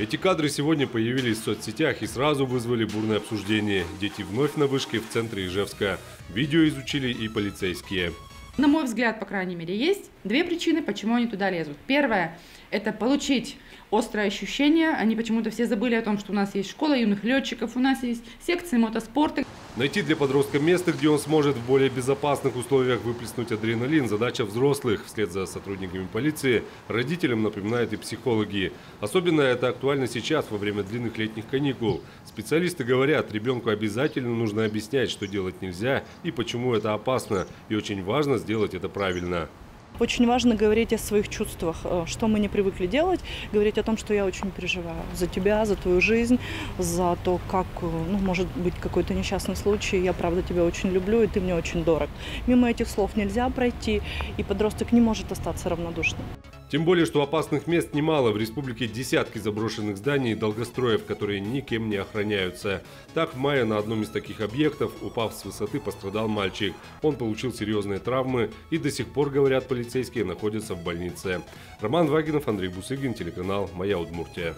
Эти кадры сегодня появились в соцсетях и сразу вызвали бурное обсуждение. Дети вновь на вышке в центре Ижевска. Видео изучили и полицейские. На мой взгляд, по крайней мере, есть две причины, почему они туда лезут. Первое – это получить острое ощущение. Они почему-то все забыли о том, что у нас есть школа юных летчиков, у нас есть секции мотоспорта. Найти для подростка место, где он сможет в более безопасных условиях выплеснуть адреналин – задача взрослых. Вслед за сотрудниками полиции родителям напоминают и психологи. Особенно это актуально сейчас, во время длинных летних каникул. Специалисты говорят, ребенку обязательно нужно объяснять, что делать нельзя и почему это опасно. И очень важно сделать это правильно. Очень важно говорить о своих чувствах, э, что мы не привыкли делать, говорить о том, что я очень переживаю за тебя, за твою жизнь, за то, как, э, ну, может быть, какой-то несчастный случай, я правда тебя очень люблю, и ты мне очень дорог. Мимо этих слов нельзя пройти, и подросток не может остаться равнодушным. Тем более, что опасных мест немало. В республике десятки заброшенных зданий и долгостроев, которые никем не охраняются. Так, в мае на одном из таких объектов, упав с высоты, пострадал мальчик. Он получил серьезные травмы и до сих пор, говорят полицейские, находится в больнице. Роман Вагинов, Андрей Бусыгин, телеканал «Моя Удмуртия».